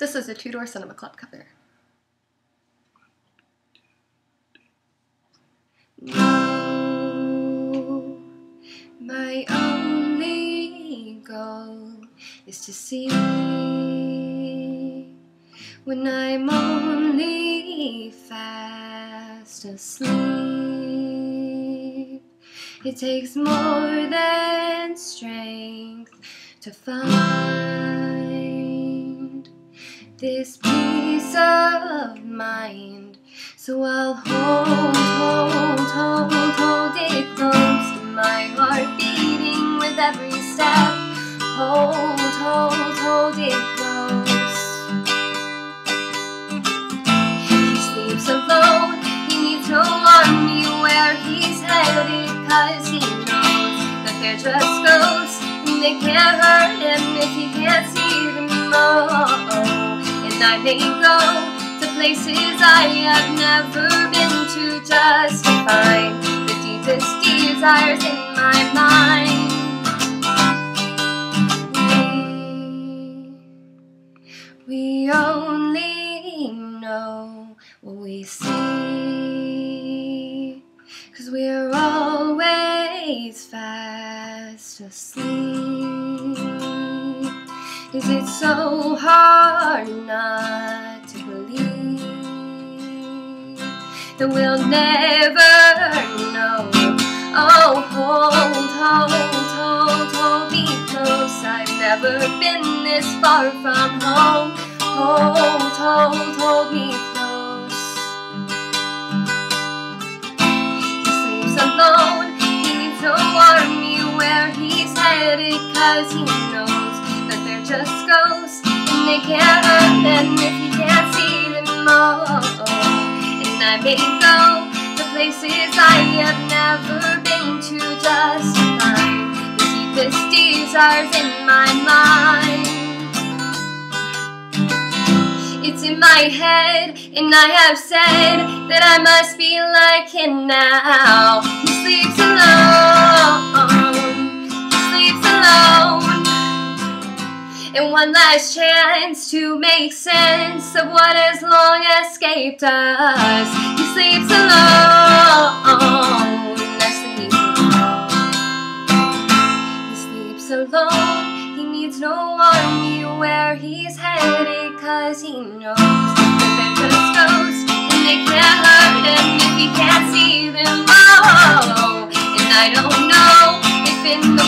This is a Two Door Cinema Club cover. No, my only goal is to see when I'm only fast asleep. It takes more than strength to find this peace of mind. So I'll hold, hold, hold, hold it close to my heart beating with every step. Hold, hold, hold it close. He sleeps alone, he needs no army where he's headed, cause he knows that they're just ghosts and they can't hurt him if he can't see and I may go to places I have never been to just to find the deepest desires in my mind. We, we only know what we see, cause we're always fast asleep. Is it so hard not to believe that we'll never know? Oh, hold, hold, hold, hold me close. I've never been this far from home. Hold, hold, hold me close. He sleeps alone. He needs no army where he's headed, cause he just ghosts and they can't hurt them if you can't see them all. And I may go to places I have never been to just to find the deepest desires in my mind. It's in my head, and I have said that I must be like him now. He sleeps alone, And one last chance to make sense of what has long escaped us. He sleeps alone. Sleep alone. He sleeps alone. He needs no army where he's headed, cause he knows that they're just ghosts and they can't hurt him if he can't see them. Oh, and I don't know if in